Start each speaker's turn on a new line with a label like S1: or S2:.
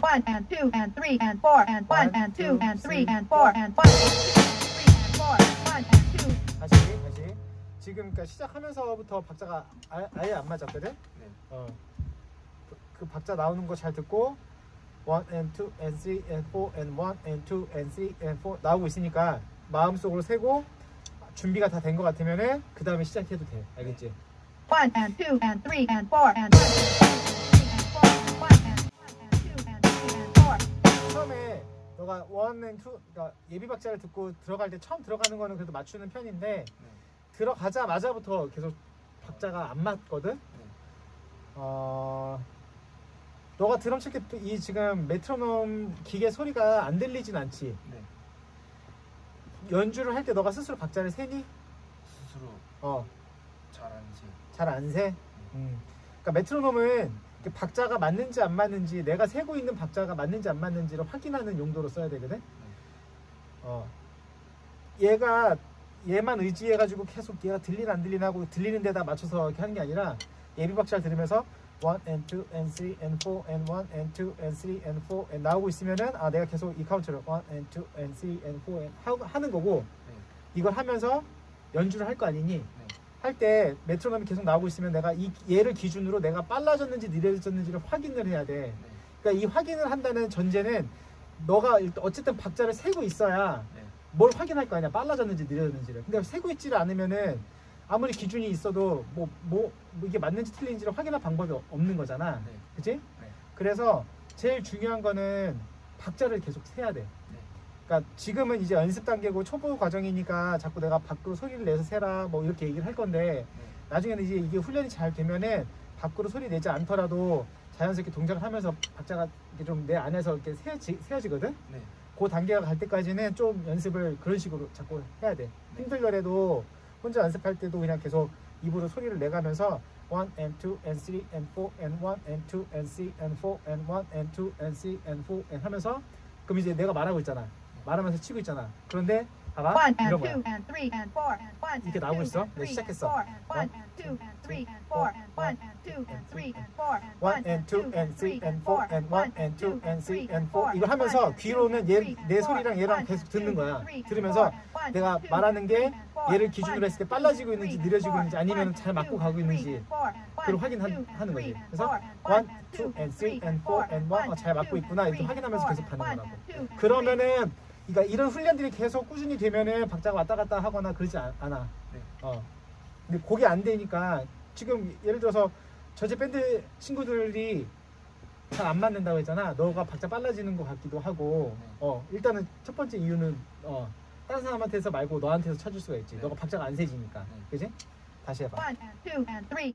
S1: 1 and 2 and 3 and 4 and 1 and 2 and 3 and 4 and 1 and 2 and 3 and 4 1 and 2
S2: 다시 다시 지금 그러니까 시작하면서부터 박자가 아예 안 맞았거든?
S3: 네.
S2: 어. 그, 그 박자 나오는 거 잘 듣고 1 and 2 and 3 and 4 and 1 and 2 and 3 and 4 나오고 있으니까 마음속으로 세고 준비가 다 된 것 같으면은 그 다음에 시작해도 돼 알겠지?
S1: 1 and 2 and 3 and 4 and
S2: 1 너가 1 and 2 그러니까 예비 박자를 듣고 들어갈 때 처음 들어가는 거는 그래도 맞추는 편인데 들어가자마자부터 계속 박자가 안 맞거든. 어 너가 드럼 칠 때 이 지금 메트로놈 기계 소리가 안 들리진 않지.
S3: 네.
S2: 연주를 할 때 너가 스스로 박자를 세니?
S3: 스스로
S2: 어,
S3: 잘하는지.
S2: 잘안 세. 음. 그러니까 메트로놈은 박자가 맞는지 안 맞는지 내가 세고 있는 박자가 맞는지 안 맞는지를 확인하는 용도로 써야 되거든. 어. 얘가 얘만 의지해 가지고 계속 얘가 들리나 안 들리나 하고 들리는 데다 맞춰서 이렇게 하는 게 아니라 예비 박자를 들으면서 1 and 2 and 3 and 4 and 1 and 2 and 3 and 4 and 나오고 있으면은 아 내가 계속 이 카운트를 1 and 2 and 3 and 4 and 하고 하는 거고
S3: 네.
S2: 이걸 하면서 연주를 할 거 아니니
S3: 네.
S2: 할 때 메트로놈이 계속 나오고 있으면 내가 이 얘를 기준으로 내가 빨라졌는지 느려졌는지를 확인을 해야 돼.
S3: 네.
S2: 그러니까 이 확인을 한다는 전제는 너가 어쨌든 박자를 세고 있어야
S3: 네.
S2: 뭘 확인할 거 아니야 빨라졌는지 느려졌는지를 근데 세고 있지를 않으면은 아무리 기준이 있어도 뭐, 뭐, 뭐 이게 맞는지 틀린지를 확인할 방법이 없- 없는 거잖아
S3: 네.
S2: 그치?
S3: 네.
S2: 그래서 제일 중요한 거는 박자를 계속 세야 돼
S3: 네.
S2: 그러니까 지금은 이제 연습 단계고 초보 과정이니까 자꾸 내가 밖으로 소리를 내서 세라 뭐 이렇게 얘기를 할 건데
S3: 네.
S2: 나중에는 이제 이게 훈련이 잘 되면은 밖으로 소리 내지 않더라도 자연스럽게 동작을 하면서 박자가 좀 내 안에서 이렇게 세워지, 세워지거든
S3: 네.
S2: 그 단계가 갈 때까지는 좀 연습을 그런 식으로 자꾸 해야 돼.
S3: 네.
S2: 힘들더라도 혼자 연습할 때도 그냥 계속 입으로 소리를 내가면서 1 and 2 and 3 and 4 and 1 and 2 and 3 and 4 and 1 and 2 and 3 and 4 and 하면서 그럼 이제 내가 말하고 있잖아. 말하면서 치고 있잖아. 그런데 봐봐
S1: One and
S2: 이런 거야.
S1: two and three and four and one
S2: 이렇게
S1: and
S2: 나오고
S1: two
S2: 있어?
S1: and
S2: 네,
S1: three and
S2: 시작했어.
S1: four and one
S2: One,
S1: and two
S2: two,
S1: and
S2: three,
S1: three and
S2: four,
S1: four and one and two and three and four and
S2: 1
S1: one
S2: and 2 and 3 and 4 and 1 and 2 and 3 and 4 이걸 하면서 귀로는 얘, 내 소리랑 얘랑 계속 듣는 거야. 들으면서 내가 말하는 게 얘를 기준으로 했을 때 빨라지고 있는지 느려지고 있는지 아니면 잘 맞고 가고 있는지 그걸 확인하는 하는 거지. 그래서 1, 2 and 3 and 4 and 1 어, 잘 맞고 있구나 이렇게 확인하면서 계속 가는 거라고. 그러면은 그러니까 이런 훈련들이 계속 꾸준히 되면은 박자가 왔다 갔다 하거나 그러지 않- 않아.
S3: 네.
S2: 어. 근데 그게 안 되니까 지금 예를 들어서 저제 밴드 친구들이 잘 안 맞는다고 했잖아. 너가 박자 빨라지는 것 같기도 하고.
S3: 네.
S2: 어 일단은 첫 번째 이유는 어 다른 사람한테서 말고 너한테서 찾을 수가 있지.
S3: 네.
S2: 너가 박자가 안 세지니까.
S3: 네.
S2: 그지? 다시 해봐.
S1: One and two and three